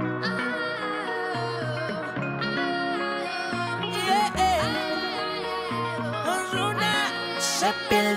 Yeah. Yeah. Yeah. Yeah. Yeah. Yeah. Yeah.